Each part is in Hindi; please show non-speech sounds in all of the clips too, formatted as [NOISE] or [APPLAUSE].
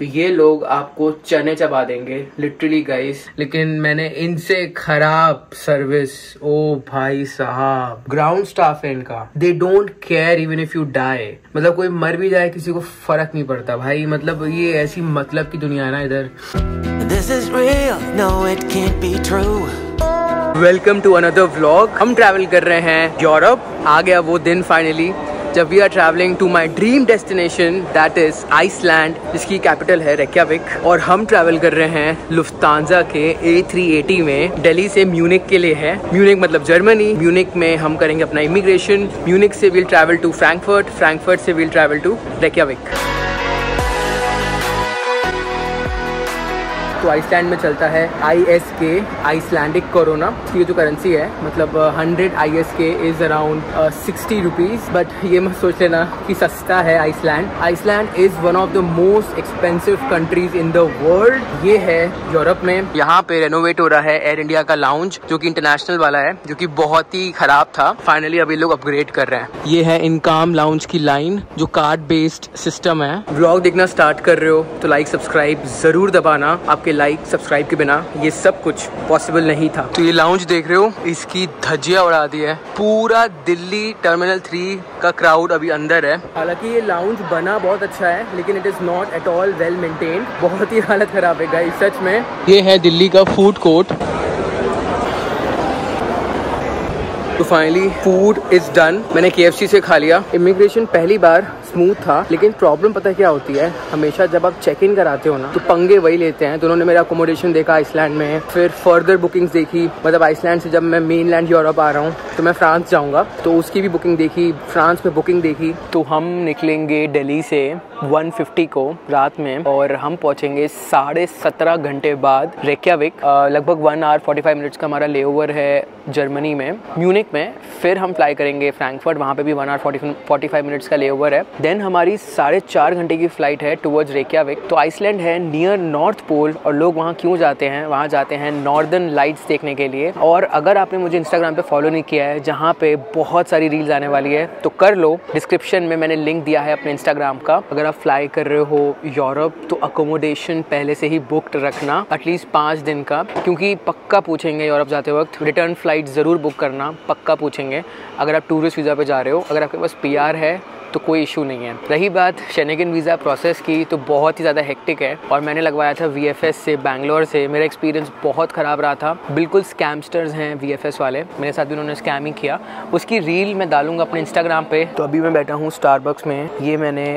तो ये लोग आपको चने चबा देंगे लिटरली गाइस लेकिन मैंने इनसे खराब सर्विस ओ भाई साहब ग्राउंड स्टाफ है इनका। They don't care even if you die मतलब कोई मर भी जाए किसी को फ़र्क नहीं पड़ता भाई। मतलब ये ऐसी मतलब की दुनिया है ना इधर। This is no it can't be true. Welcome to another vlog हम ट्रैवल कर रहे हैं यूरोप आ गया वो दिन फाइनली जब we are travelling to my dream destination that is Iceland जिसकी कैपिटल है रेक्याविक और हम ट्रैवल कर रहे हैं लुफ्तानजा के ए थ्री एटी में डेली से म्यूनिक के लिए है। म्यूनिक मतलब जर्मनी म्यूनिक में हम करेंगे अपना इमिग्रेशन म्यूनिक से will travel to Frankfurt Frankfurt से विल ट्रैवल टू रेक्याविक तो आइसलैंड में चलता है I S K Icelandic krona ये जो करेंसी है मतलब hundred I S K is around sixty rupees but ये मत सोच लेना कि सस्ता है Iceland Iceland is one of the most expensive countries in the world ये है यूरोप में. यहाँ पे रेनोवेट हो रहा है एयर इंडिया का लाउंज जो कि इंटरनेशनल वाला है, जो कि बहुत ही खराब था. फाइनली अभी लोग अपग्रेड कर रहे हैं. ये है इनकाम लाउंज की लाइन जो कार्ड बेस्ड सिस्टम है. ब्लॉग देखना स्टार्ट कर रहे हो तो लाइक सब्सक्राइब ज़रूर दबाना. आपके लाइक सब्सक्राइब के बिना ये सब कुछ पॉसिबल नहीं था। तो ये लाउंज देख रहे हो इसकी धज्जिया उड़ा दी है। पूरा दिल्ली टर्मिनल थ्री का क्राउड अभी अंदर है। हालाँकि ये लाउंज बना बहुत अच्छा है लेकिन it is not at all well maintain बहुत ही हालत खराब है गाइस सच में। ये है दिल्ली का फ़ूड कोर्ट तो फाइनली फ़ूड इज़ डन मैंने के से खा लिया. इमिग्रेशन पहली बार स्मूथ था, लेकिन प्रॉब्लम पता क्या होती है? हमेशा जब आप चेक इन कराते हो ना तो पंगे वही लेते हैं. तो उन्होंने मेरा अकोमोडेशन देखा आइसलैंड में. फिर फर्दर बुकिंग्स देखी. मतलब आइसलैंड से जब मैं मेन लैंड यूरोप आ रहा हूँ तो मैं फ्रांस जाऊँगा. तो उसकी भी बुकिंग देखी फ्रांस में बुकिंग देखी. तो हम निकलेंगे दिल्ली से 150 को रात में, और हम पहुँचेंगे साढ़े सत्रह घंटे बाद रेक्याविक लगभग one hour forty five minutes का हमारा ले ओवर है जर्मनी में. म्यूनिक में, फिर हम फ्लाई करेंगे फ्रैंकफर्ट वहाँ पे भी one hour forty forty five minutes का ले ओवर है। देन हमारी साढ़े चार घंटे की फ़्लाइट है टुवर्ड्स रेक्याविक तो आइसलैंड है नियर नॉर्थ पोल और लोग वहाँ क्यों जाते हैं? वहाँ जाते हैं नॉर्दर्न लाइट्स देखने के लिए। और अगर आपने मुझे इंस्टाग्राम पे फॉलो नहीं किया है, जहाँ पे बहुत सारी रील्स आने वाली है तो कर लो। डिस्क्रिप्शन में मैंने लिंक दिया है अपने इंस्टाग्राम का। अगर आप फ्लाई कर रहे हो यूरोप तो अकोमोडेशन पहले से ही बुकड रखना एटलीस्ट पाँच दिन का। क्योंकि पक्का पूछेंगे यूरोप जाते वक्त रिटर्न फ़्लाइट ज़रूर बुक करना पक्का पूछेंगे, अगर आप टूरिस्ट वीज़ा पे जा रहे हो, अगर आपके पास पीआर है तो कोई इशू नहीं है। रही बात शेनेगन वीज़ा प्रोसेस की तो बहुत ही ज़्यादा हेक्टिक है, और मैंने लगवाया था वीएफएस से बैंगलोर से। मेरा एक्सपीरियंस बहुत ख़राब रहा था। बिल्कुल स्कैमस्टर्स हैं वीएफएस वाले। मेरे साथ भी उन्होंने स्कैम ही किया। उसकी रील मैं डालूँगा अपने इंस्टाग्राम पे। तो अभी मैं बैठा हूँ स्टारबक्स में। ये मैंने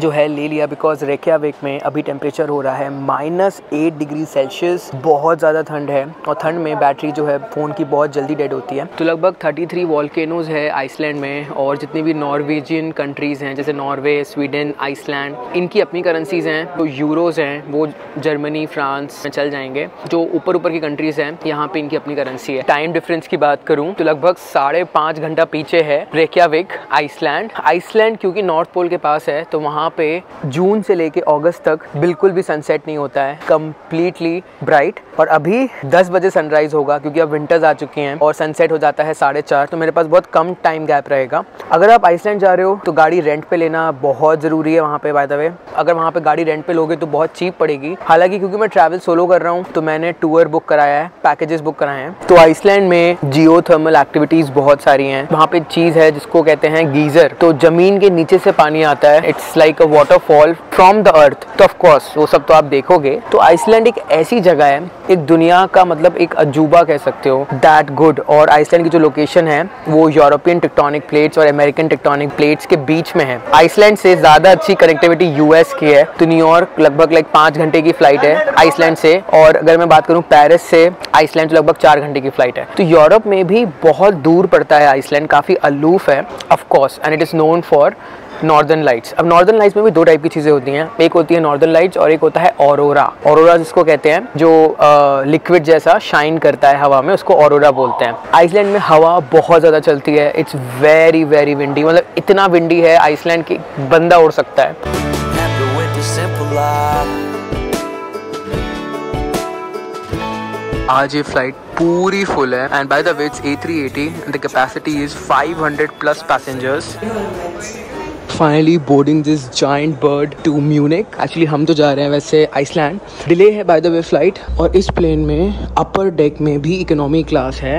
जो है ले लिया बिकॉज़ रेकियाविक में अभी टेम्परेचर हो रहा है माइनस एट डिग्री सेल्सियस बहुत ज़्यादा ठंड है और ठंड में बैटरी जो है फ़ोन की बहुत जल्दी डेड होती है। तो लगभग थर्टी थ्री वॉल्केनोज है आइसलैंड में और जितनी भी नॉर्वेजियन कंट्रीज़ हैं, जैसे नॉर्वे स्वीडन आइसलैंड इनकी अपनी करेंसीज़ हैं तो यूरोज़ हैं, वो जर्मनी फ्रांस में चल जाएँगे, जो ऊपर ऊपर की कंट्रीज़ हैं, यहाँ पे इनकी अपनी करेंसी है। टाइम डिफरेंस की बात करूँ तो लगभग साढ़े घंटा पीछे है रेकियाविक आइसलैंड आइसलैंड क्योंकि नॉर्थ पोल के पास है तो वहाँ वहाँ पे जून से लेके अगस्त तक बिल्कुल भी सनसेट नहीं होता है। कम्प्लीटली ब्राइट और अभी 10 बजे सनराइज होगा, क्योंकि अब विंटर्स आ चुके हैं और सनसेट हो जाता है साढ़े चार तो मेरे पास बहुत कम टाइम गैप रहेगा। अगर आप आइसलैंड जा रहे हो तो गाड़ी रेंट पे लेना बहुत ज़रूरी है वहाँ पे बाय द वे अगर वहाँ पे गाड़ी रेंट पे लोगे तो बहुत चीप पड़ेगी। हालाँकि क्योंकि मैं ट्रैवल सोलो कर रहा हूँ तो मैंने टूर बुक कराया है पैकेजेस बुक कराए हैं। तो आइसलैंड में जियो एक्टिविटीज़ बहुत सारी हैं। वहाँ पे चीज़ है, जिसको कहते हैं गीज़र तो ज़मीन के नीचे से पानी आता है। It's like a waterfall from the earth तो ऑफ़ कोर्स वो सब तो आप देखोगे। तो आइसलैंड एक ऐसी जगह है एक दुनिया का मतलब एक अजूबा कह सकते हो। दैट गुड और आइसलैंड की जो लोकेशन है, वो यूरोपियन टेक्टोनिक प्लेट्स और अमेरिकन टेक्टोनिक प्लेट्स के बीच में है। आइसलैंड से ज़्यादा अच्छी कनेक्टिविटी यूएस की है। तो न्यूयॉर्क लगभग लाइक पाँच घंटे की फ़्लाइट है आइसलैंड से और अगर मैं बात करूँ पेरिस से आइसलैंड लगभग चार घंटे की फ़्लाइट है। तो यूरोप में भी बहुत दूर पड़ता है आइसलैंड काफ़ी अलूफ है of course and it is known for northern lights अब नॉर्दर्न लाइट्स में भी दो टाइप की चीज़ें होती हैं। एक होती है नॉर्दर्न लाइट्स और एक होता है औरोरा औरोरा जिसको कहते हैं, जो लिक्विड जैसा शाइन करता है हवा में, उसको औरोरा बोलते हैं। आइसलैंड में हवा बहुत ज़्यादा चलती है। इट्स वेरी वेरी विंडी मतलब इतना विंडी है आइसलैंड की बंदा उड़ सकता है। आज ये फ़्लाइट पूरी फुल है and by the way it's A380 the capacity is 500 plus passengers finally boarding this giant bird to Munich actually हम तो जा रहे हैं वैसे आइसलैंड डिले है बाय द वे फ़्लाइट और इस प्लेन में अपर डेक में भी इकोनॉमी क्लास है.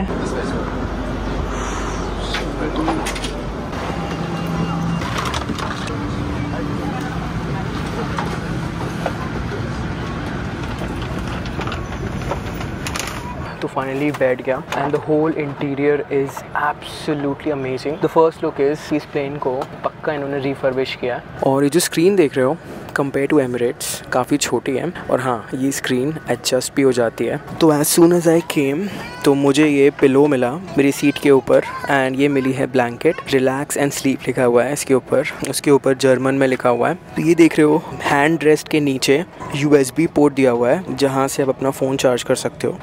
फाइनली बैठ गया and the whole interior is absolutely amazing the first look is इस प्लेन को पक्का इन्होंने रिफर्बिश किया और ये जो स्क्रीन देख रहे हो कंपेयर टू एमिरेट्स काफ़ी छोटी है। और हाँ ये स्क्रीन एडजस्ट भी हो जाती है। तो एज सुन एज आई केम तो मुझे ये पिलो मिला मेरी सीट के ऊपर एंड ये मिली है ब्लैंकेट रिलैक्स एंड स्लीप लिखा हुआ है इसके ऊपर। उसके ऊपर जर्मन में लिखा हुआ है। तो ये देख रहे हो हैंड रेस्ट के नीचे यू पोर्ट दिया हुआ है, जहाँ से आप अपना फ़ोन चार्ज कर सकते हो।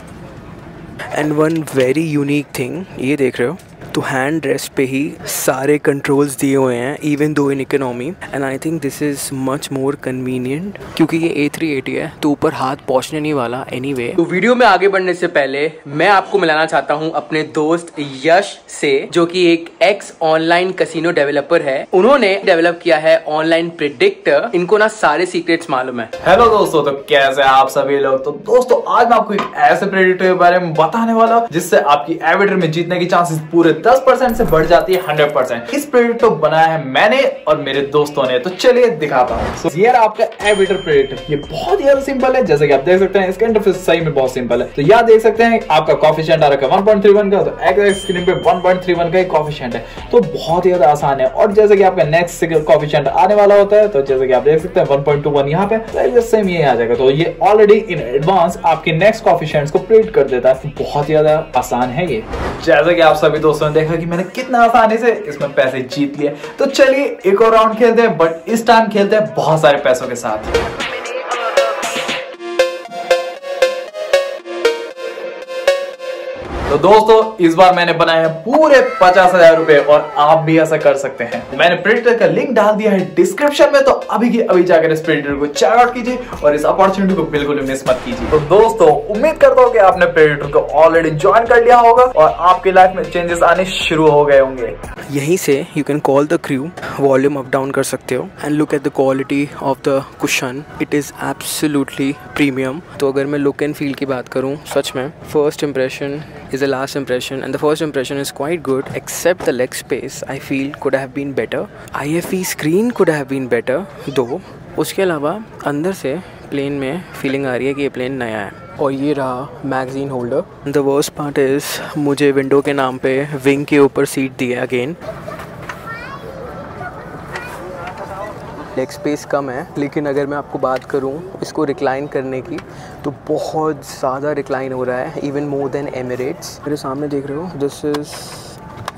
And one very unique thing ये देख रहे हो तो हैंड रेस्ट पे ही सारे कंट्रोल्स दिए हुए हैं even though in economy and I think this is much more convenient क्योंकि ये ए थ्री एटी है तो ऊपर हाथ पहुँचने नहीं वाला एनी anyway. तो वीडियो में आगे बढ़ने से पहले मैं आपको मिलाना चाहता हूँ अपने दोस्त यश से, जो कि एक एक्स ऑनलाइन कसिनो डेवलपर है। उन्होंने डेवलप किया है ऑनलाइन प्रिडिक्टर इनको ना सारे सीक्रेट्स मालूम है। हेलो दोस्तों तो कैसे आप सभी लोग? तो दोस्तों, आज मैं आपको एक ऐसे प्रेडिक्टर के बारे में बताने वाला जिससे आपकी एविटर में जीतने की चांसेस पूरे 10 परसेंट से बढ़ जाती है 100 परसेंट। इस प्रेडिक्टर को बनाया है मैंने और मेरे दोस्तों ने। तो चलिए दिखाता हूँ। So, ये आपका एविटर प्रेडिक्टर ये बहुत ही सिंपल है जैसे कि आप देख सकते हैं इसका इंटरफेस सही में बहुत सिंपल है। तो यहाँ देख सकते हैं आपका कॉफिशियंट आ रखा है 1.31 का तो एक्स स्क्रीन पे 1.31 का ही कॉफिशियंट है। तो बहुत ही ज़्यादा आसान है। और जैसे कि आपका नेक्स्ट कॉफिशियंट आने वाला होता है तो जैसे कि आप देख सकते हैं 1.21 यहाँ पे सेम ये आ जाएगा। तो ये ऑलरेडी इन एडवांस आपके नेक्स्ट कॉफिशियंट को प्रिडिक्ट कर देता है। बहुत ही ज़्यादा आसान है ये। जैसे कि आप सभी दोस्तों ने देखा कि मैंने कितना आसानी से इसमें पैसे जीत लिए। तो चलिए, एक और राउंड खेलते हैं बट इस टाइम खेलते हैं बहुत सारे पैसों के साथ। तो दोस्तों, इस बार मैंने बनाए पूरे पचास हज़ार रुपए और आप भी ऐसा कर सकते हैं। मैंने प्रिंटर का लिंक डाल दिया है डिस्क्रिप्शन में तो अभी की अभी जाकर इस प्रिंटर को चेकआउट कीजिए और इस अपॉर्चुनिटी को बिल्कुल मिस मत कीजिए। तो दोस्तों, उम्मीद करता हूँ कि आपने प्रिंटर को ऑलरेडी ज्वाइन कर लिया होगा और आपकी लाइफ में चेंजेस आने शुरू हो गए होंगे। यहीं से you can call the crew volume up down कर सकते हो and look at the quality of the cushion it is absolutely premium तो अगर मैं लुक एंड फील की बात करूँ, सच में first impression is the last impression and the first impression is quite good except the leg space I feel could have been better IFE screen could have been better though उसके अलावा अंदर से प्लेन में फीलिंग आ रही है कि ये प्लेन नया है और ये रहा magazine holder the worst part is मुझे विंडो के नाम पे विंग के ऊपर सीट दी है अगेन लेग स्पेस कम है, लेकिन अगर मैं आपको बात करूँ इसको रिक्लाइन करने की तो बहुत ज़्यादा रिक्लाइन हो रहा है इवन मोर देन एमिरेट्स मेरे सामने देख रहे हो this is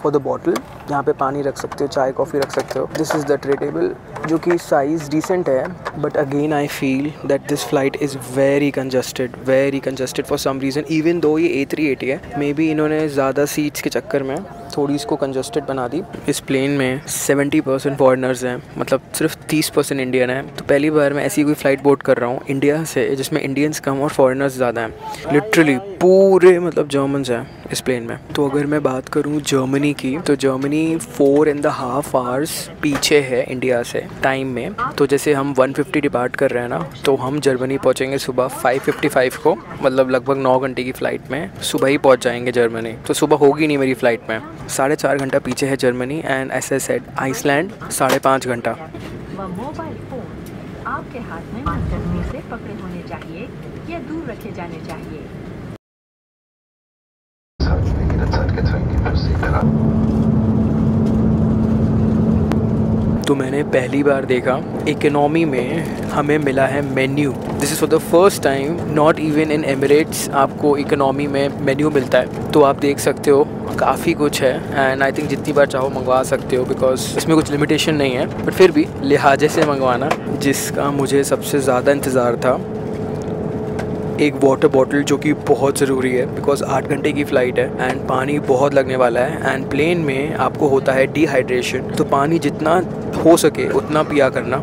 for the bottle यहाँ पे पानी रख सकते हो, चाय कॉफ़ी रख सकते हो। This is the tray table जो कि साइज़ डिसेंट है but again I feel that this flight is very congested very congested for some reason even though ये ए थ्री एटी है मे बी इन्होंने ज़्यादा सीट्स के चक्कर में थोड़ी इसको कंजस्टेड बना दी। इस प्लेन में 70 परसेंट फॉरनर्स हैं मतलब सिर्फ़ 30 परसेंट इंडियन है। तो पहली बार मैं ऐसी कोई फ़्लाइट बोर्ड कर रहा हूँ इंडिया से, जिसमें इंडियंस कम और फॉरनर्स ज़्यादा हैं। लिटरली पूरे मतलब जर्मन्स हैं इस प्लेन में। तो अगर मैं बात करूँ जर्मनी की तो Germany four and the half hours पीछे है इंडिया से टाइम में। तो जैसे हम 150 डिपार्ट कर रहे हैं ना तो हम जर्मनी पहुँचेंगे सुबह 5:55 को मतलब लगभग नौ घंटे की फ़्लाइट में। सुबह ही पहुँच जाएँगे जर्मनी तो सुबह होगी नहीं मेरी फ़्लाइट में। साढ़े चार घंटा पीछे है जर्मनी एंड एस एस एड आइसलैंड साढ़े पाँच घंटा। मोबाइल फ़ोन आपके हाथ में गर्मी से पकड़े होने चाहिए या दूर रखे जाने चाहिए? तो मैंने पहली बार देखा, इकोनॉमी में हमें मिला है menu. This is for the first time not even in Emirates आपको इकोनॉमी में मेन्यू मिलता है। तो आप देख सकते हो, काफ़ी कुछ है एंड आई थिंक जितनी बार चाहो मंगवा सकते हो बिकॉज़ इसमें कुछ लिमिटेशन नहीं है बट फिर भी लिहाजे से मंगवाना, जिसका मुझे सबसे ज़्यादा इंतज़ार था। एक वाटर बॉटल जो कि बहुत ज़रूरी है बिकॉज़ आठ घंटे की फ़्लाइट है एंड पानी बहुत लगने वाला है एंड प्लेन में आपको होता है डिहाइड्रेशन तो पानी जितना हो सके उतना पिया करना।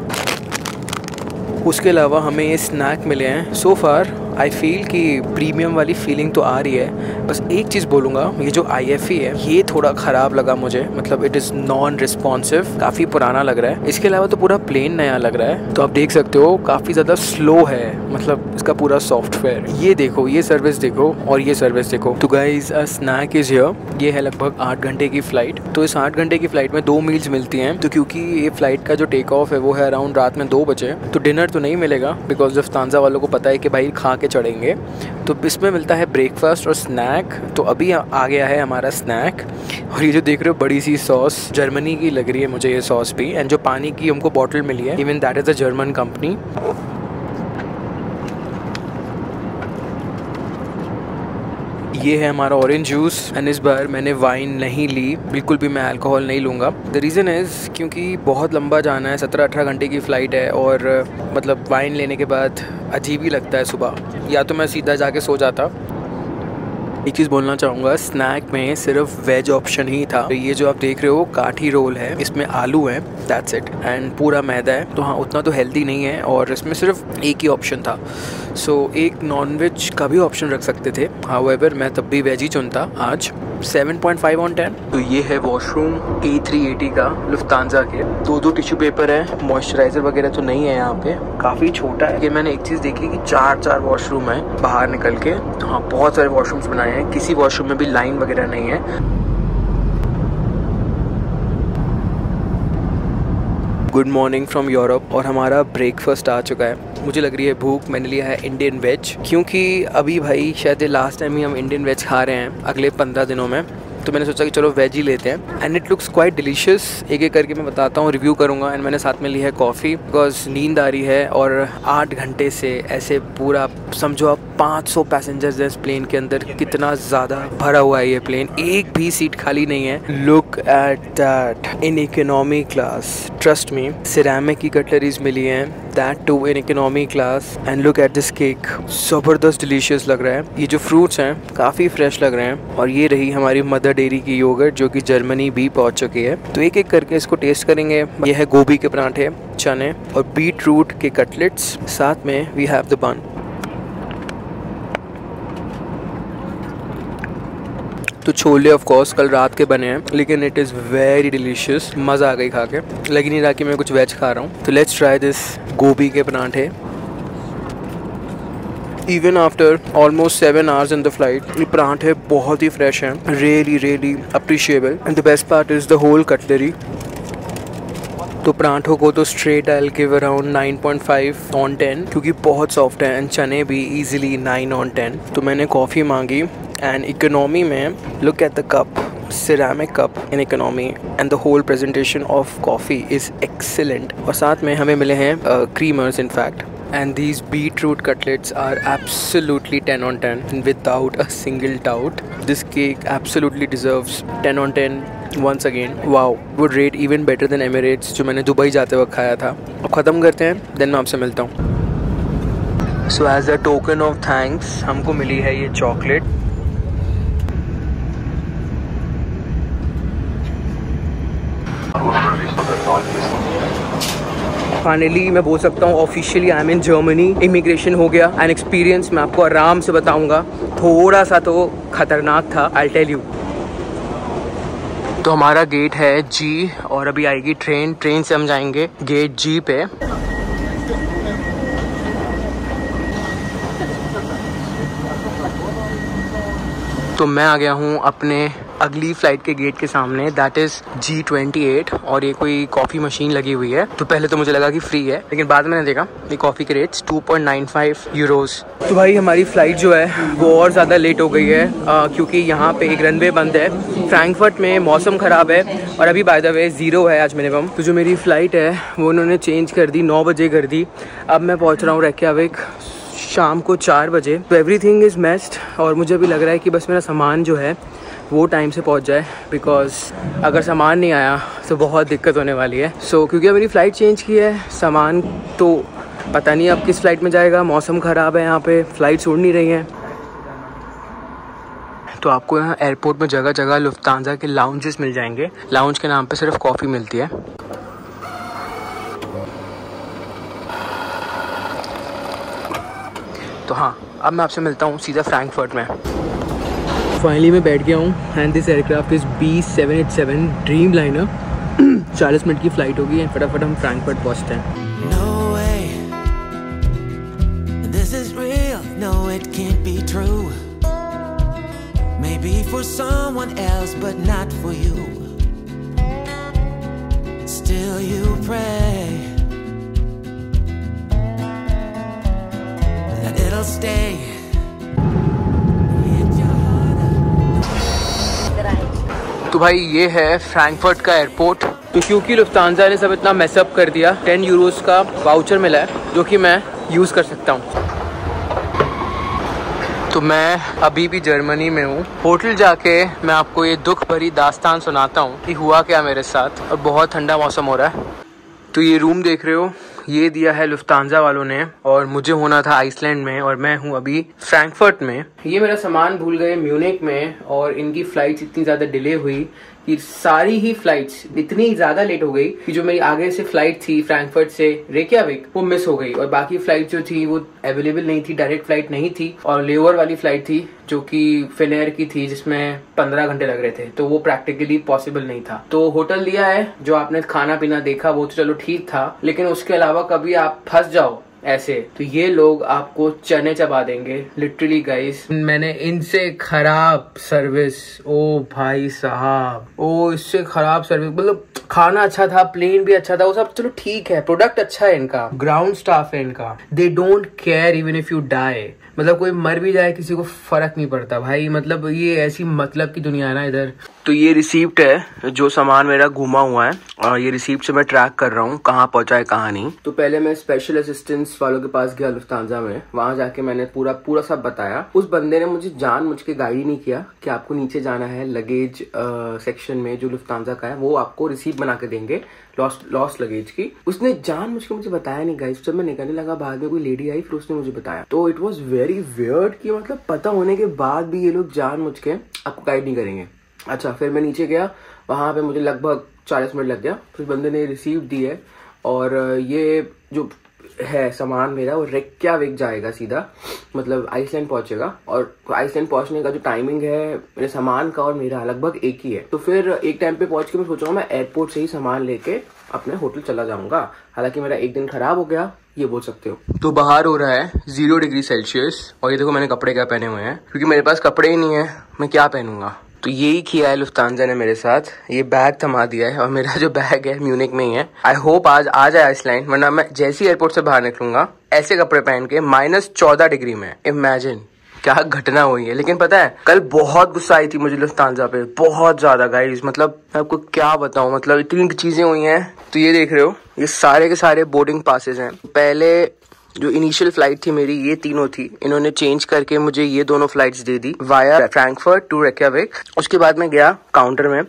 उसके अलावा हमें ये स्नैक मिले हैं. सो फार आई फील कि प्रीमियम वाली फीलिंग तो आ रही है। बस एक चीज़ बोलूँगा, ये जो आईएफई है, ये थोड़ा ख़राब लगा मुझे। मतलब इट इज़ नॉन रिस्पॉन्सिव काफ़ी पुराना लग रहा है। इसके अलावा तो पूरा प्लेन नया लग रहा है। तो आप देख सकते हो, काफ़ी ज़्यादा स्लो है। मतलब इसका पूरा सॉफ्टवेयर ये देखो, ये सर्विस देखो और ये सर्विस देखो। तो guys a snack is here ये है लगभग आठ घंटे की फ़्लाइट तो इस आठ घंटे की फ़्लाइट में दो मील्स मिलती हैं। तो क्योंकि ये फ़्लाइट का जो टेक ऑफ़ है, वो है अराउंड रात में दो बजे। तो डिनर तो नहीं मिलेगा बिकॉज़ तानजा वालों को पता है कि भाई खा के चढ़ेंगे। तो इसमें मिलता है ब्रेकफास्ट और स्नैक तो अभी आ गया है हमारा स्नैक और ये जो देख रहे हो, बड़ी सी सॉस जर्मनी की लग रही है मुझे ये सॉस भी। एंड जो पानी की हमको बॉटल मिली है even that is a German company ये है हमारा ऑरेंज जूस एंड इस बार मैंने वाइन नहीं ली। बिल्कुल भी मैं अल्कोहल नहीं लूँगा। द रीज़न इज़ क्योंकि बहुत लंबा जाना है, सत्रह अठारह घंटे की फ़्लाइट है और मतलब वाइन लेने के बाद अजीब ही लगता है सुबह। या तो मैं सीधा जाके सो जाता। एक चीज़ बोलना चाहूँगा स्नैक में सिर्फ़ वेज ऑप्शन ही था। तो ये जो आप देख रहे हो काठी रोल है इसमें आलू है दैट्स इट एंड पूरा मैदा है। तो हाँ उतना तो हेल्दी नहीं है और इसमें सिर्फ़ एक ही ऑप्शन था। सो so, एक नॉन वेज का भी ऑप्शन रख सकते थे। हाउ मैं तब भी वेज ही चुनता आज। 7.5 ऑन 10 तो ये है वॉशरूम A380 का लुफ्तानजा के। दो दो टिश्यू पेपर है मॉइस्चराइजर वगैरह तो नहीं है यहाँ पे। काफ़ी छोटा है। ये मैंने एक चीज़ देखी कि चार चार वॉशरूम है बाहर निकल के। हाँ बहुत सारे वॉशरूम्स बनाए हैं। किसी वॉशरूम में भी लाइन वगैरह नहीं है। गुड मॉर्निंग फ्रॉम यूरोप और हमारा ब्रेकफास्ट आ चुका है। मुझे लग रही है भूख मैंने लिया है इंडियन वेज, क्योंकि अभी भाई शायद लास्ट टाइम ही हम इंडियन वेज खा रहे हैं, अगले पंद्रह दिनों में। तो मैंने सोचा कि चलो वेज ही लेते हैं। And it looks quite delicious एक एक करके मैं बताता हूँ रिव्यू करूँगा। एंड मैंने साथ में ली है कॉफ़ी बिकॉज़ नींद आ रही है और आठ घंटे से ऐसे पूरा, समझो आप 500 पैसेंजर्स हैं इस प्लेन के अंदर। कितना ज़्यादा भरा हुआ है ये प्लेन एक भी सीट खाली नहीं है। Look at that in economy class trust me ceramic की कटलरीज मिली हैं। That too in economy class and look at this cake ज़बरदस्त डिलीशियस लग रहा है। ये जो फ्रूट्स हैं, काफ़ी फ्रेश लग रहे हैं। और ये रही हमारी मदर डेयरी की योगर्ट जो कि जर्मनी भी पहुँच चुकी है। तो एक एक करके इसको टेस्ट करेंगे। ये है गोभी के पराठे, चने और बीट रूट के कटलेट्स साथ में वी हैव द बन तो छोले ऑफ़ कोर्स कल रात के बने हैं, लेकिन इट इज़ वेरी डिलीशियस मज़ा आ गई खा के लग नहीं रहा कि मैं कुछ वेज खा रहा हूँ। तो लेट्स ट्राई दिस गोभी के पराठे। Even after almost seven hours in the flight ये पराठे बहुत ही फ्रेश हैं really really appreciable and the best part is the whole cutlery तो पराठों को तो straight I give around 9.5 on 10 क्योंकि बहुत सॉफ्ट है एंड चने भी इजीली 9 ऑन 10 तो मैंने कॉफ़ी मांगी एंड इकोनॉमी में look at the cup ceramic cup in economy and the whole presentation of coffee is excellent और साथ में हमें मिले हैं creamers in fact. and these beetroot cutlets are absolutely 10 on 10 without a single doubt this cake absolutely deserves 10 on 10 once again wow would rate even better than Emirates जो मैंने दुबई जाते वक्त खाया था अब ख़त्म करते हैं देन मैं आपसे मिलता हूँ so as a token of thanks हमको मिली है ये चॉकलेट फाइनली मैं बोल सकता हूँ officially I am in Germany immigration हो गया. एंड एक्सपीरियंस मैं आपको आराम से बताऊँगा. थोड़ा सा तो खतरनाक था आई टेल यू तो हमारा गेट है जी और अभी आएगी ट्रेन ट्रेन से हम जाएँगे गेट जी पे. तो मैं आ गया हूँ अपने अगली फ़्लाइट के गेट के सामने that is G twenty eight और ये कोई कॉफ़ी मशीन लगी हुई है। तो पहले तो मुझे लगा कि फ्री है लेकिन बाद में देखा ये कॉफ़ी के rates two point nine five euros तो भाई हमारी फ़्लाइट जो है वो और ज़्यादा लेट हो गई है आ, क्योंकि यहाँ पे एक रनवे बंद है। फ्रैंकफर्ट में मौसम ख़राब है और अभी बाय द वे ज़ीरो है आज मिनिमम तो जो मेरी फ़्लाइट है वो उन्होंने चेंज कर दी नौ बजे कर दी। अब मैं पहुँच रहा हूँ रैक्याविक शाम को चार बजे। तो एवरीथिंग इज़ मेस्ट और मुझे भी लग रहा है कि बस मेरा सामान जो है वो टाइम से पहुँच जाए बिकॉज़ अगर सामान नहीं आया तो बहुत दिक्कत होने वाली है। सो so, क्योंकि मेरी फ़्लाइट चेंज की है सामान तो पता नहीं अब किस फ़्लाइट में जाएगा मौसम ख़राब है यहाँ पे फ़्लाइट्स उड़ नहीं रही हैं। तो आपको यहाँ एयरपोर्ट में जगह जगह लुफ्तानजा के लाउंजेस मिल जाएँगे। लाउंज के नाम पे सिर्फ़ कॉफ़ी मिलती है। तो हाँ अब मैं आपसे मिलता हूँ सीधा फ्रैंकफर्ट में। फाइनली मैं बैठ गया हूँ and this aircraft is B seven eight seven dreamliner चालीस मिनट की फ़्लाइट होगी एंड फटाफट हम फ्रैंकफर्ट पहुँचते हैं No way. This is real. No, it can't be true. Maybe for someone else, but not for you. Still, you pray that it'll stay. तो भाई ये है फ्रैंकफर्ट का एयरपोर्ट। तो क्योंकि लुफ्तानजा ने सब इतना मैसअप कर दिया, टेन यूरोस का वाउचर मिला है, जो कि मैं यूज़ कर सकता हूँ। तो मैं अभी भी जर्मनी में हूँ। होटल जाके मैं आपको ये दुख भरी दास्तान सुनाता हूँ कि हुआ क्या मेरे साथ, और बहुत ठंडा मौसम हो रहा है। तो ये रूम देख रहे हो ये दिया है लुफ्तानजा वालों ने और मुझे होना था आइसलैंड में और मैं हूँ अभी फ्रैंकफर्ट में। ये मेरा सामान भूल गए म्यूनिक में और इनकी फ़्लाइट इतनी ज़्यादा डिले हुई कि सारी ही फ्लाइट्स इतनी ज़्यादा लेट हो गई कि जो मेरी आगे से फ़्लाइट थी फ्रैंकफर्ट से रेकियाविक वो मिस हो गई। और बाकी फ़्लाइट जो थी, वो अवेलेबल नहीं थी डायरेक्ट फ़्लाइट नहीं थी। और लेवर वाली फ़्लाइट थी, जो कि फिलेयर की थी, जिसमें पंद्रह घंटे लग रहे थे। तो वो प्रैक्टिकली पॉसिबल नहीं था। तो होटल लिया है, जो आपने खाना पीना देखा, वो तो चलो ठीक था। लेकिन उसके अलावा कभी आप फंस जाओ ऐसे। तो ये लोग आपको चने चबा देंगे लिटरली गाइस मैंने इनसे खराब सर्विस ओ भाई साहब। ओ इससे खराब सर्विस मतलब खाना अच्छा था प्लेन भी अच्छा था वो सब चलो ठीक है। प्रोडक्ट अच्छा है इनका। ग्राउंड स्टाफ है इनका। They don't care even if you die मतलब कोई मर भी जाए किसी को फ़र्क नहीं पड़ता भाई। मतलब ये ऐसी मतलब की दुनिया है ना इधर। तो ये रिसीप्ट है जो सामान मेरा घुमा हुआ है। और ये रिसीप्ट से मैं ट्रैक कर रहा हूँ कहाँ पहुँचा है कहाँ नहीं। तो पहले मैं स्पेशल असिस्टेंस वालों के पास गया लुफ्तानजा में, वहाँ जाके मैंने पूरा पूरा सब बताया। उस बंदे ने मुझे जान मुझ के गाइड ही नहीं किया कि आपको नीचे जाना है, लगेज सेक्शन में जो लुफ्तानजा का है, वो आपको रिसीप्ट बना के देंगे लॉस्ट लॉस्ट लगेज की। उसने जान मुझ के मुझे बताया नहीं गाइस जब मैं निकलने लगा, बाद में कोई लेडी आई, फिर उसने मुझे बताया। तो इट वॉज़ वेरी वियर्ड कि मतलब पता होने के बाद भी ये लोग जान मुझ के आपको गाइड नहीं करेंगे। अच्छा फिर मैं नीचे गया, वहाँ पे मुझे लगभग चालीस मिनट लग गया। फिर बंदे ने रिसीव दी है, और ये जो है सामान मेरा, वो रेक्याविक जाएगा सीधा? मतलब आइसलैंड पहुंचेगा और आइसलैंड पहुँचने का जो टाइमिंग है, मेरे सामान का और मेरा लगभग एक ही है। तो फिर एक टाइम पे पहुँच के मैं सोच मैं एयरपोर्ट से ही सामान लेके अपने होटल चला जाऊँगा। हालाँकि मेरा एक दिन खराब हो गया, ये बोल सकते हो। तो बाहर हो रहा है ज़ीरो डिग्री सेल्सियस और ये देखो मैंने कपड़े क्या पहने हुए हैं, क्योंकि मेरे पास कपड़े ही नहीं है, मैं क्या पहनूँगा? तो यही किया है लुफ्तानजा ने मेरे साथ। ये बैग थमा दिया है और मेरा जो बैग है, म्यूनिक में ही है। आई होप आज आ जाए आइसलैंड वरना मैं जैसे एयरपोर्ट से बाहर निकलूँगा, ऐसे कपड़े पहन के माइनस चौदह डिग्री में। इमेजिन क्या घटना हुई है? लेकिन पता है, कल बहुत गुस्सा आई थी मुझे लुफ्तानजा पे। बहुत ज़्यादा गाइस मतलब मैं आपको क्या बताऊँ? मतलब इतनी चीज़ें हुई हैं। तो ये देख रहे हो, ये सारे के सारे बोर्डिंग पासेस हैं। पहले जो इनिशियल फ़्लाइट थी मेरी, ये तीनों थी। इन्होंने चेंज करके मुझे ये दोनों फ्लाइट्स दे दी वाया फ्रैंकफर्ट टू रेक्याविक उसके बाद मैं गया काउंटर में।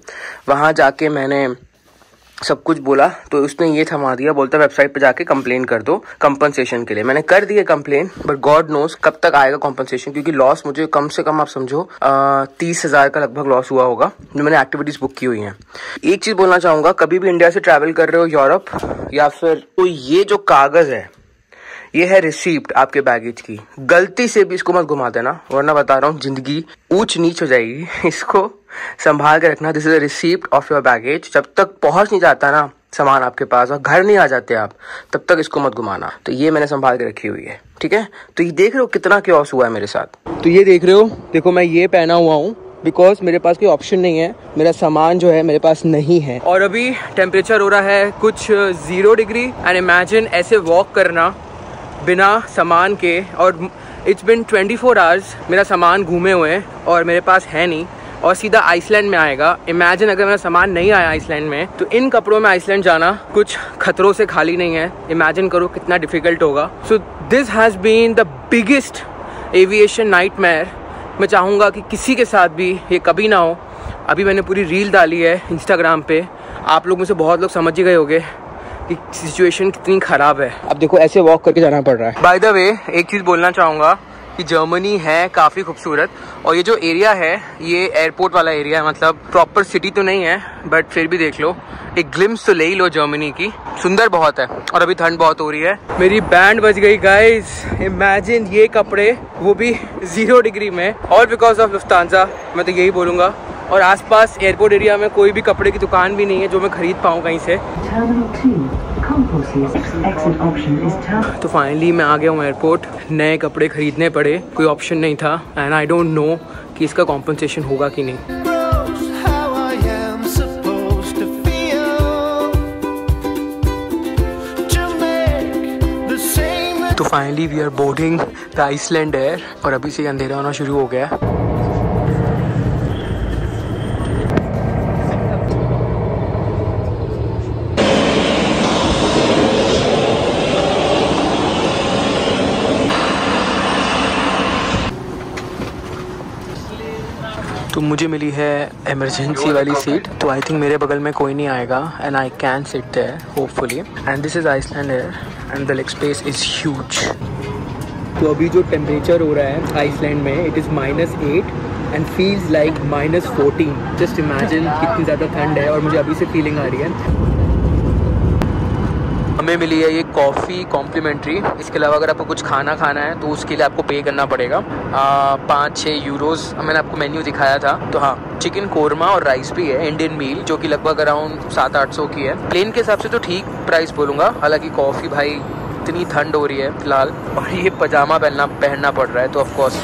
वहाँ जाके मैंने सब कुछ बोला तो उसने ये थमा दिया, बोलता वेबसाइट पे जाके कंप्लेन कर दो कंपनसेशन के लिए। मैंने कर दिया कंप्लेन बट गॉड नोस कब तक आएगा कंपनसेशन क्योंकि लॉस मुझे कम से कम, आप समझो तीस हज़ार का लगभग लॉस हुआ होगा, जो मैंने एक्टिविटीज़ बुक की हुई हैं। एक चीज़ बोलना चाहूँगा, कभी भी इंडिया से ट्रैवल कर रहे हो यूरोप या फिर तो ये जो कागज़ है ये है रिसीप्ट आपके बैगेज की। गलती से भी इसको मत घुमा देना, वरना बता रहा हूँ, ज़िंदगी ऊंच नीच हो जाएगी। [LAUGHS] इसको संभाल के रखना this is receipt of your baggage जब तक पहुँच नहीं जाता ना सामान आपके पास, और घर नहीं आ जाते आप, तब तक इसको मत घुमाना। तो ये मैंने संभाल के रखी हुई है, ठीक है? तो ये देख रहे हो कितना क्योस हुआ है मेरे साथ। तो ये देख रहे हो, देखो मैं ये पहना हुआ हूँ बिकॉज़ मेरे पास कोई ऑप्शन नहीं है, मेरा सामान जो है मेरे पास नहीं है। और अभी टेम्परेचर हो रहा है कुछ ज़ीरो डिग्री एंड इमेजिन ऐसे वॉक करना बिना सामान के और इट्स बिन 24 फोर आवर्स मेरा सामान घूमे हुए हैं और मेरे पास है नहीं और सीधा आइसलैंड में आएगा। इमेजिन अगर मेरा सामान नहीं आया आइसलैंड में तो इन कपड़ों में आइसलैंड जाना कुछ खतरों से खाली नहीं है। इमेजिन करो कितना डिफ़िकल्ट होगा। So this has been the biggest aviation night मैं चाहूँगा कि किसी के साथ भी ये कभी ना हो। अभी मैंने पूरी रील डाली है इंस्टाग्राम पे। आप लोग मुझसे बहुत लोग समझ ही गए होंगे। कि सिचुएशन कितनी खराब है। अब देखो ऐसे वॉक करके जाना पड़ रहा है। बाय द वे एक चीज़ बोलना चाहूँगा कि जर्मनी है काफ़ी खूबसूरत और ये जो एरिया है ये एयरपोर्ट वाला एरिया है मतलब प्रॉपर सिटी तो नहीं है बट फिर भी देख लो एक ग्लिम्स तो ले ही लो जर्मनी की। सुंदर बहुत है और अभी ठंड बहुत हो रही है। मेरी बैंड बज गई गाइस इमेजिन ये कपड़े वो भी ज़ीरो डिग्री में। और बिकॉज़ ऑफ़ लुफ्तानजा मैं तो यही बोलूँगा और आसपास एयरपोर्ट एरिया में कोई भी कपड़े की दुकान भी नहीं है जो मैं खरीद पाऊँ कहीं से। तो फाइनली मैं आ गया हूँ एयरपोर्ट नए कपड़े खरीदने पड़े कोई ऑप्शन नहीं था एंड आई डोंट नो कि इसका कॉम्पनसेशन होगा कि नहीं। तो finally we are boarding the Iceland air और अभी से अंधेरा होना शुरू हो गया है। मुझे मिली है इमरजेंसी वाली सीट तो आई थिंक मेरे बगल में कोई नहीं आएगा and I can sit there hopefully and this is Iceland air and the leg space is huge तो अभी जो टेम्परेचर हो रहा है आइसलैंड में it is minus eight and feels like minus fourteen just imagine कितनी ज़्यादा ठंड है और मुझे अभी से फीलिंग आ रही है। हमें मिली है ये कॉफ़ी कॉम्प्लीमेंट्री। इसके अलावा अगर आपको कुछ खाना खाना है तो उसके लिए आपको पे करना पड़ेगा। पाँच छः यूरोज मैंने आपको मेन्यू दिखाया था। तो हाँ चिकन कोरमा और राइस भी है इंडियन मील जो कि लगभग अराउंड सात आठ सौ की है। प्लेन के हिसाब से तो ठीक प्राइस बोलूँगा। हालाँकि कॉफ़ी भाई, इतनी ठंड हो रही है, फ़िलहाल। और ये पजामा पहनना पहनना पड़ रहा है तो of course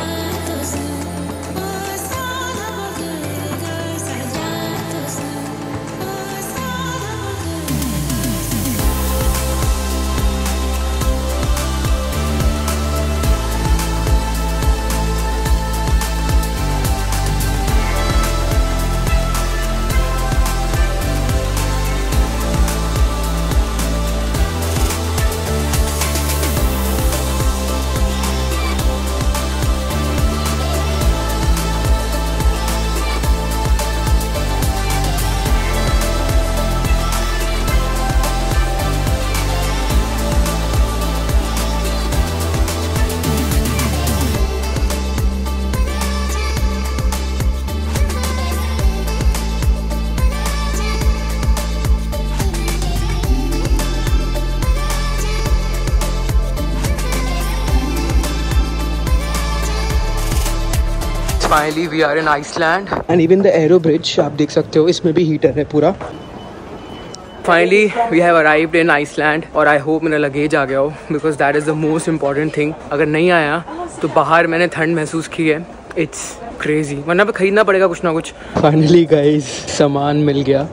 finally we are in Iceland and even the aero bridge आप देख सकते हो इसमें भी हीटर है पूरा। Finally we have arrived in Iceland और आई होप मेरा लगेज आ गया हो because that is the most important thing अगर नहीं आया तो बाहर मैंने ठंड महसूस की है। इट्स क्रेजी वरना पे खरीदना पड़ेगा कुछ ना कुछ। फाइनली गाइज़ सामान मिल गया।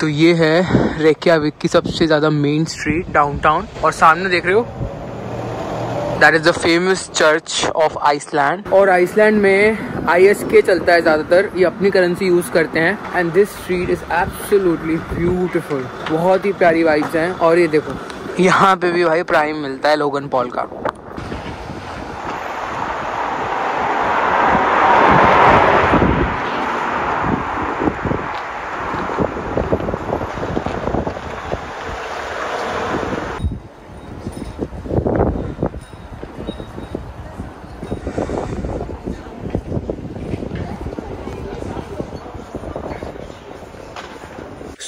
तो ये है रेकियाविक की सबसे ज़्यादा मेन स्ट्रीट डाउनटाउन और सामने देख रहे हो? That is the famous church of Iceland और आइसलैंड में आई एस के चलता है ज़्यादातर, ये अपनी करेंसी यूज़ करते हैं। And this street is absolutely beautiful बहुत ही प्यारी वाइब्स हैं। और ये देखो, यहाँ पे भी भाई प्राइम मिलता है लोगन पॉल का।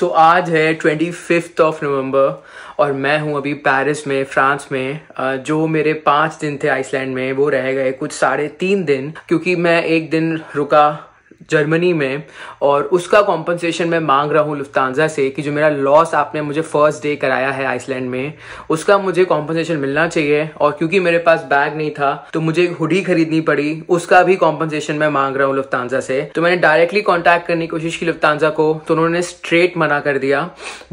सो so, आज है ट्वेंटी फिफ्थ ऑफ़ नवंबर और मैं हूँ अभी पेरिस में फ्रांस में। जो मेरे पाँच दिन थे आइसलैंड में वो रह गए कुछ साढ़े तीन दिन क्योंकि मैं एक दिन रुका जर्मनी में, और उसका कॉम्पनसेशन मैं मांग रहा हूँ लुफ्तानजा से कि जो मेरा लॉस आपने मुझे फ़र्स्ट डे कराया है आइसलैंड में, उसका मुझे कॉम्पनसेशन मिलना चाहिए। और क्योंकि मेरे पास बैग नहीं था तो मुझे हुडी खरीदनी पड़ी, उसका भी कॉम्पनसेशन मैं मांग रहा हूँ लुफ्तानजा से। तो मैंने डायरेक्टली कॉन्टैक्ट करने की कोशिश की लुफ्तानजा को तो उन्होंने स्ट्रेट मना कर दिया।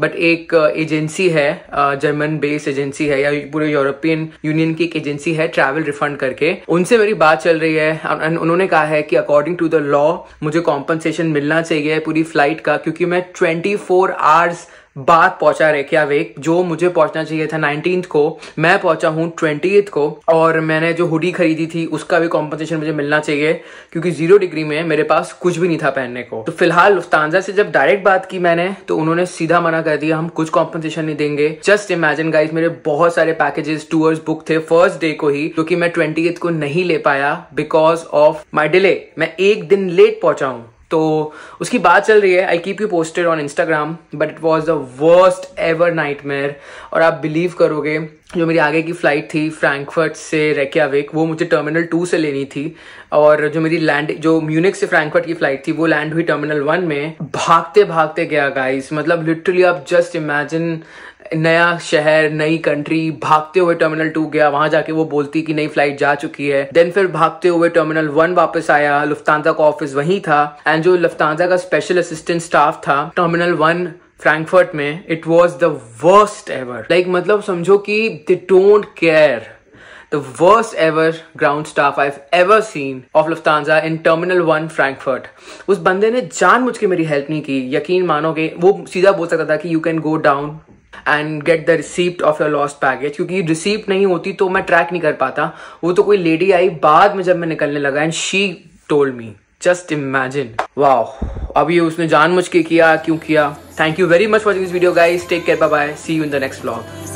बट एक एजेंसी है जर्मन बेस्ड एजेंसी है, या पूरे यूरोपियन यूनियन की एक एजेंसी है ट्रैवल रिफंड करके। उनसे मेरी बात चल रही है उन्होंने कहा है कि अकॉर्डिंग टू द लॉ मुझे कॉम्पनसेशन मिलना चाहिए पूरी फ़्लाइट का क्योंकि मैं 24 फोर आवर्स बाद पहुँचा रेकियाविक जो मुझे पहुँचना चाहिए था नाइनटीन को, मैं पहुँचा हूँ ट्वेंटी को, और मैंने जो हुडी खरीदी थी, उसका भी कॉम्पनसेशन मुझे मिलना चाहिए, क्योंकि ज़ीरो डिग्री में मेरे पास कुछ भी नहीं था पहनने को। तो फ़िलहाल लुफ्तानजा से जब डायरेक्ट बात की मैंने तो उन्होंने सीधा मना कर दिया, हम कुछ कॉम्पनसेशन नहीं देंगे। जस्ट इमेजिन गाइज़ मेरे बहुत सारे पैकेजेस टूर्स बुक थे फ़र्स्ट डे को ही क्योंकि तो मैं ट्वेंटी को नहीं ले पाया बिकॉज़ ऑफ़ माई डिले मैं एक दिन लेट पहुँचा हूँ। तो उसकी बात चल रही है I keep you posted on Instagram but it was the worst ever night और आप बिलीव करोगे, जो मेरी आगे की फ़्लाइट थी फ्रैंकफर्ट से रेकियाविक वो मुझे टर्मिनल टू से लेनी थी। और जो मेरी लैंड जो म्यूनिक से फ्रैंकफर्ट की फ़्लाइट थी, वो लैंड हुई टर्मिनल वन में। भागते भागते गया गाइस मतलब लिटरली आप जस्ट इमेजिन नया शहर, नई कंट्री भागते हुए टर्मिनल टू गया। वहाँ जाके वो बोलती कि नई फ़्लाइट जा चुकी है। देन फिर भागते हुए टर्मिनल वन वापस आया। लुफ्तानजा का ऑफ़िस वहीं था। एंड जो लुफ्तानजा का स्पेशल असिस्टेंट स्टाफ था टर्मिनल वन फ्रैंकफर्ट में it was the worst ever like मतलब समझो कि they don't care the worst ever ground staff I ever seen of Lufthansa in terminal one Frankfurt उस बंदे ने जान के मेरी हेल्प नहीं की। यकीन मानोगे, वो सीधा बोल सकता था कि you can go down and get the receipt of your lost package क्योंकि रिसीप्ट नहीं होती तो मैं ट्रैक नहीं कर पाता। वो तो कोई लेडी आई बाद में जब मैं निकलने लगा and she told me just imagine वाह अब ये उसने जान मुझके किया, क्यों किया? Thank you very much watching this video guys take care bye bye see you in the next blog